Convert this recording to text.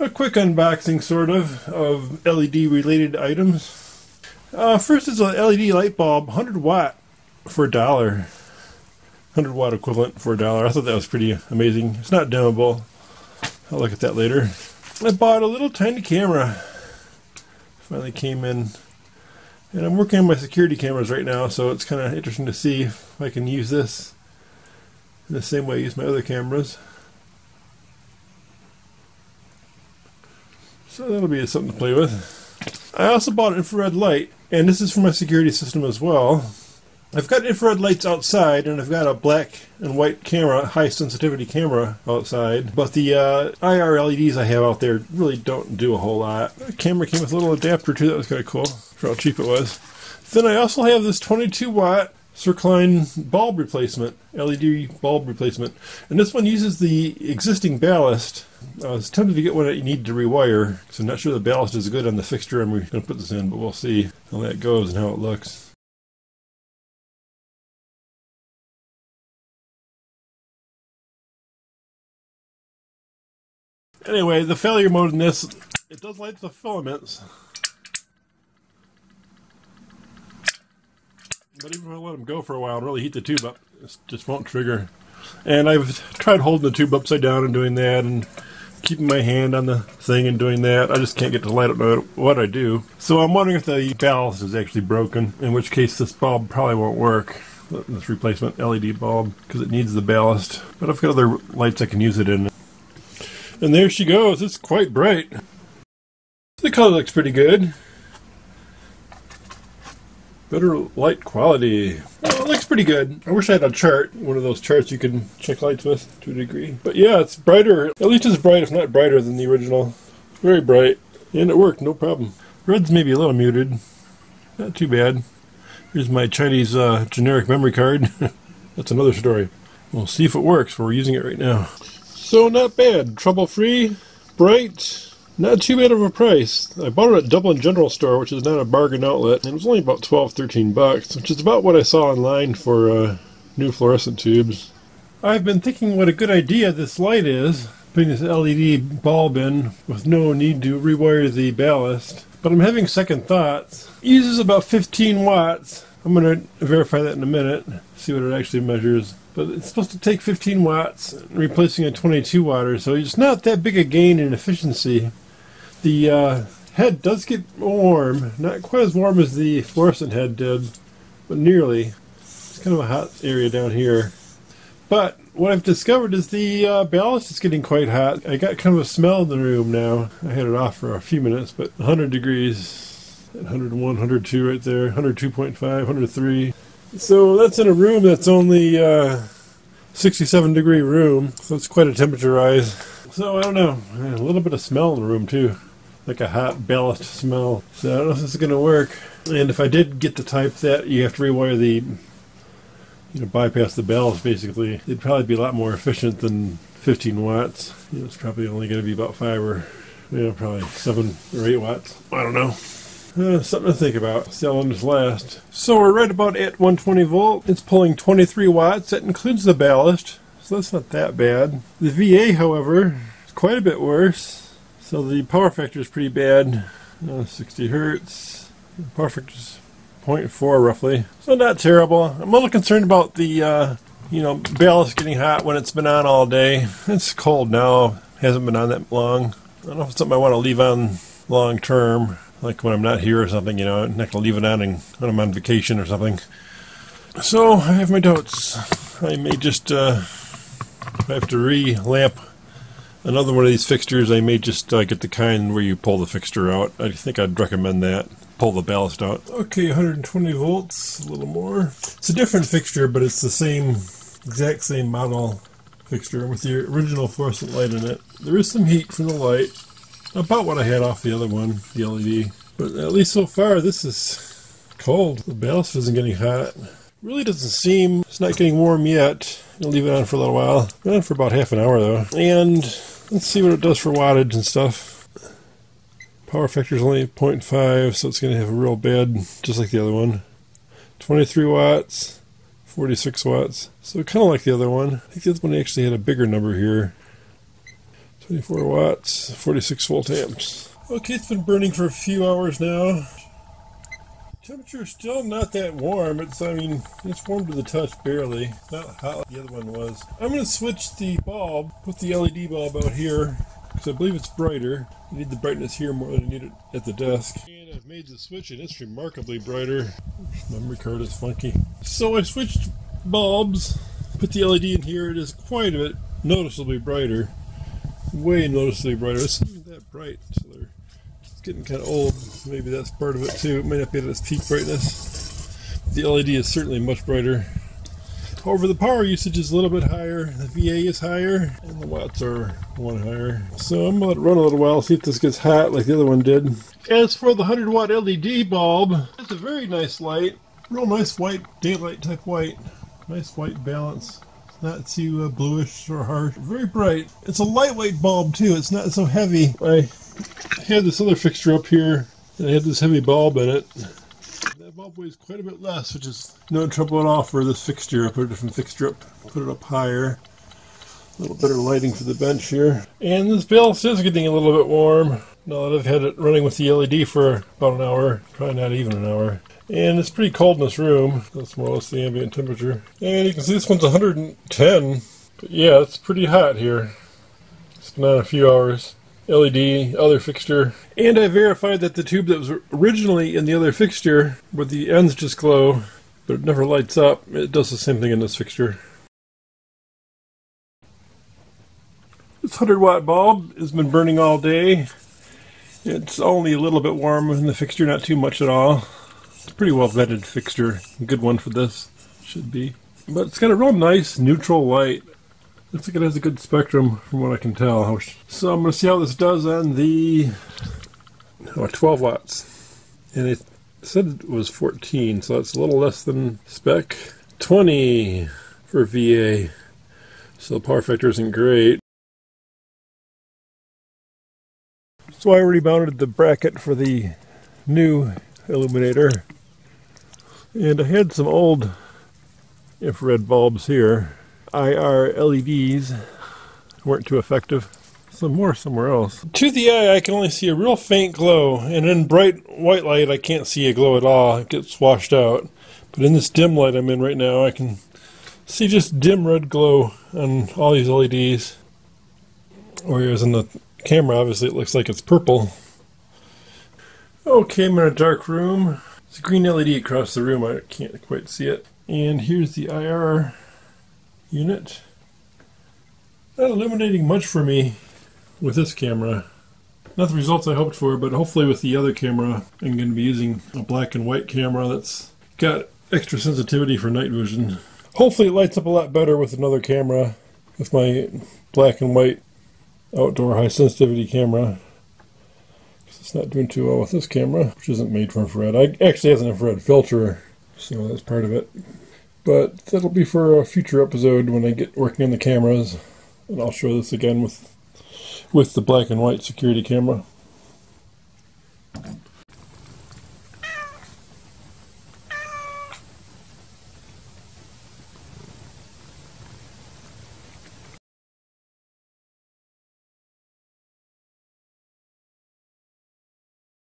A quick unboxing, sort of, of LED related items. Uh, first is a LED light bulb, 100 watt for a dollar. 100 watt equivalent for a dollar. I thought that was pretty amazing. It's not dimmable. I'll look at that later. I bought a little tiny camera. Finally came in. And I'm working on my security cameras right now, so it's kind of interesting to see if I can use this in the same way I use my other cameras. So that'll be something to play with. I also bought an infrared light, and this is for my security system as well. I've got infrared lights outside, and I've got a black and white camera, high sensitivity camera outside. But the uh, IR LEDs I have out there really don't do a whole lot. The camera came with a little adapter too. That was kind of cool for how cheap it was. Then I also have this 22 watt Circline bulb replacement, LED bulb replacement. And this one uses the existing ballast. I was tempted to get one that you need to rewire, so I'm not sure the ballast is good on the fixture I'm going to put this in, but we'll see how that goes and how it looks. Anyway, the failure mode in this, it does light the filaments. But even if I let them go for a while and really heat the tube up, it just won't trigger. And I've tried holding the tube upside down and doing that and keeping my hand on the thing and doing that. I just can't get to light up no what I do. So I'm wondering if the ballast is actually broken, in which case this bulb probably won't work. This replacement LED bulb, because it needs the ballast. But I've got other lights I can use it in. And there she goes. It's quite bright. The color looks pretty good. Better light quality. Well, it looks pretty good. I wish I had a chart, one of those charts you can check lights with to a degree. But yeah, it's brighter. At least it's bright, if not brighter than the original. Very bright. And it worked, no problem. Red's maybe a little muted. Not too bad. Here's my Chinese uh, generic memory card. That's another story. We'll see if it works. We're using it right now. So not bad. Trouble free, bright, not too bad of a price. I bought it at Dublin General Store, which is not a bargain outlet, and it was only about 12, 13 bucks, which is about what I saw online for uh, new fluorescent tubes. I've been thinking what a good idea this light is, putting this LED bulb in with no need to rewire the ballast. But I'm having second thoughts. It uses about 15 watts. I'm going to verify that in a minute, see what it actually measures but it's supposed to take 15 watts, replacing a 22 watter, so it's not that big a gain in efficiency. The uh, head does get warm, not quite as warm as the fluorescent head did, but nearly. It's kind of a hot area down here. But what I've discovered is the uh, ballast is getting quite hot. I got kind of a smell in the room now. I had it off for a few minutes, but 100 degrees, 101, 102 right there, 102.5, 103. So that's in a room that's only uh, 67 degree room, so it's quite a temperature rise. So I don't know, a little bit of smell in the room too, like a hot ballast smell. So I don't know if this is going to work. And if I did get the type that you have to rewire the, you know, bypass the ballast basically, it'd probably be a lot more efficient than 15 watts. You know, it's probably only going to be about five or, you know, probably seven or eight watts. I don't know. Uh, something to think about. See how this. So we're right about at 120 volt. It's pulling 23 watts. That includes the ballast, so that's not that bad. The VA, however, is quite a bit worse. So the power factor is pretty bad. Uh, 60 hertz. Power factor is 0.4 roughly. So not terrible. I'm a little concerned about the, uh, you know, ballast getting hot when it's been on all day. It's cold now. Hasn't been on that long. I don't know if it's something I want to leave on long term like when I'm not here or something, you know, I'm not gonna leave it on and, when I'm on vacation or something. So I have my doubts. I may just uh, have to re-lamp another one of these fixtures. I may just uh, get the kind where you pull the fixture out. I think I'd recommend that. Pull the ballast out. Okay, 120 volts, a little more. It's a different fixture, but it's the same, exact same model fixture with the original fluorescent light in it. There is some heat from the light, about what I had off the other one, the LED. But at least so far, this is cold. The ballast isn't getting hot. Really doesn't seem, it's not getting warm yet. I'll leave it on for a little while. Been on for about half an hour though. And let's see what it does for wattage and stuff. Power factor is only 0.5, so it's going to have a real bad, just like the other one. 23 watts, 46 watts. So kind of like the other one. I think the other one actually had a bigger number here. 24 watts, 46 volt amps. Okay, it's been burning for a few hours now. Temperature still not that warm. It's, I mean, it's warm to the touch barely. Not like the other one was. I'm going to switch the bulb, put the LED bulb out here, because I believe it's brighter. I need the brightness here more than I need it at the desk. And I've made the switch and it's remarkably brighter. Memory card is funky. So I switched bulbs, put the LED in here. It is quite a bit noticeably brighter. Way noticeably brighter. It's not that bright, so getting kind of old. Maybe that's part of it too. It may not be at its peak brightness. The LED is certainly much brighter. However, the power usage is a little bit higher. The VA is higher, and the watts are one higher. So I'm gonna let it run a little while, see if this gets hot like the other one did. As for the 100 watt LED bulb, it's a very nice light. Real nice white, daylight type white. Nice white balance not too uh, bluish or harsh. Very bright. It's a lightweight bulb too. It's not so heavy. I had this other fixture up here, and I had this heavy bulb in it. That bulb weighs quite a bit less, which is no trouble at all for this fixture. I put a different fixture up, put it up higher. A little better lighting for the bench here. And this base is getting a little bit warm. Now that I've had it running with the LED for about an hour, probably not even an hour. And it's pretty cold in this room. That's more or less the ambient temperature. And you can see this one's 110. But yeah, it's pretty hot here. It's been on a few hours. LED, other fixture. And I verified that the tube that was originally in the other fixture, where the ends just glow, but it never lights up, it does the same thing in this fixture. This 100 watt bulb has been burning all day. It's only a little bit warm in the fixture, not too much at all. It's a pretty well vetted fixture. Good one for this, should be. But it's got a real nice neutral light. Looks like it has a good spectrum from what I can tell. So I'm going to see how this does on the oh, 12 watts. And it said it was 14, so that's a little less than spec. 20 for VA. So the power factor isn't great. So I already mounted the bracket for the new illuminator. And I had some old infrared bulbs here. IR LEDs weren't too effective. Some more somewhere else. To the eye, I can only see a real faint glow, and in bright white light, I can't see a glow at all. It gets washed out. But in this dim light I'm in right now, I can see just dim red glow on all these LEDs. Whereas in the camera, obviously, it looks like it's purple. Okay, I'm in a dark room. It's a green LED across the room. I can't quite see it. And here's the IR unit. Not illuminating much for me with this camera. Not the results I hoped for, but hopefully with the other camera, I'm going to be using a black and white camera that's got extra sensitivity for night vision. Hopefully it lights up a lot better with another camera, with my black and white outdoor high sensitivity camera. It's not doing too well with this camera, which isn't made for infrared. I actually has an infrared filter, so that's part of it. But that'll be for a future episode when I get working on the cameras, and I'll show this again with with the black and white security camera.